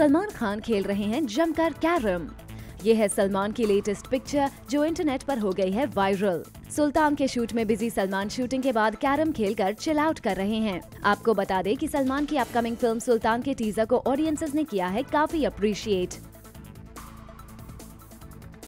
सलमान खान खेल रहे हैं जमकर कैरम। ये है सलमान की लेटेस्ट पिक्चर जो इंटरनेट पर हो गई है वायरल सुल्तान के शूट में बिज़ी सलमान शूटिंग के बाद कैरम खेलकर चिल आउट कर रहे हैं। आपको बता दें कि सलमान की अपकमिंग फ़िल्म सुल्तान के टीजर को ऑडियंसेस ने किया है काफ़ी अप्रिशिएट